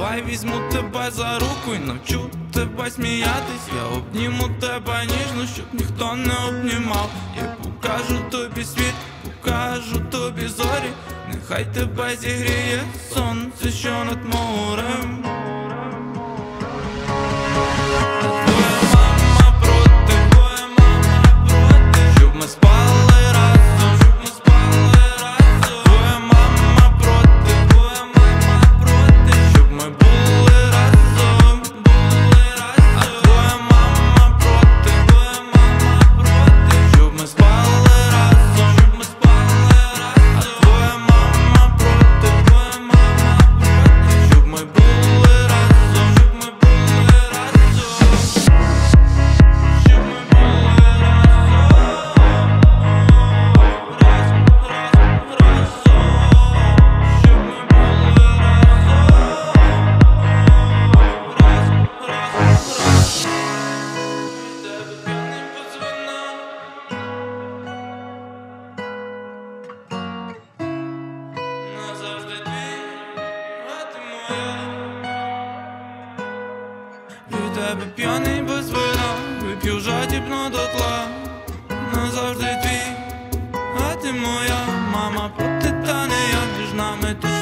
Давай візьму тебе за руку і навчу тебе сміятись. Я обніму тебе ніжно, щоб ніхто не обнімав. Я покажу тобі світ, покажу тобі зорі. Нехай тебе зігріє сонце, що над морем. в тебе п'яний без вина, вип'ю жадібно до дотла, назавжди твій, а ти моя мама, поти та не я між нами тут.